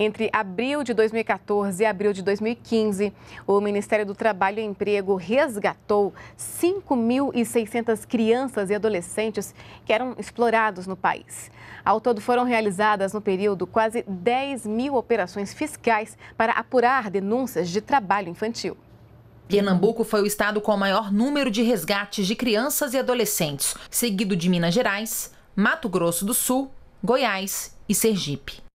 Entre abril de 2014 e abril de 2015, o Ministério do Trabalho e Emprego resgatou 5.600 crianças e adolescentes que eram explorados no país. Ao todo, foram realizadas no período quase 10 mil operações fiscais para apurar denúncias de trabalho infantil. Pernambuco foi o estado com o maior número de resgates de crianças e adolescentes, seguido de Minas Gerais, Mato Grosso do Sul, Goiás e Sergipe.